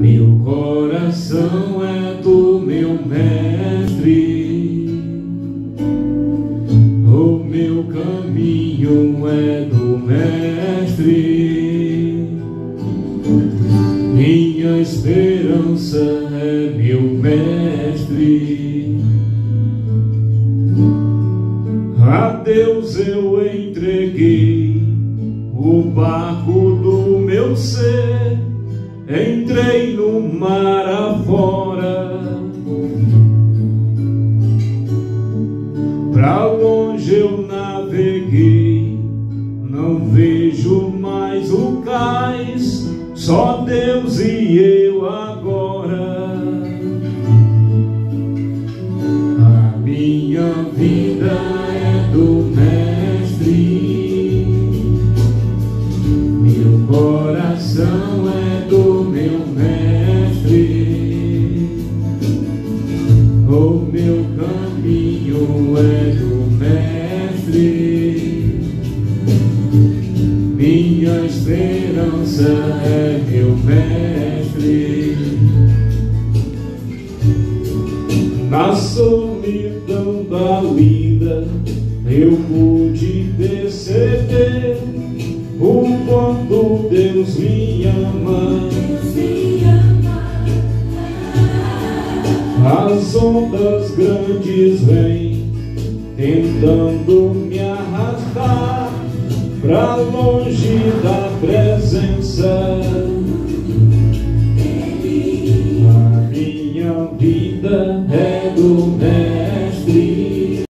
Meu coração é do meu mestre, o meu caminho é do mestre, minha esperança é meu mestre. A Deus eu entreguei o barco do meu ser, entrei no mar afora. Pra longe eu naveguei, não vejo mais o cais, só Deus e eu agora. A minha vida é do Mestre, solidão da vida eu pude perceber quanto Deus me ama. As ondas grandes vêm tentando me arrastar pra longe da presença. A minha vida é do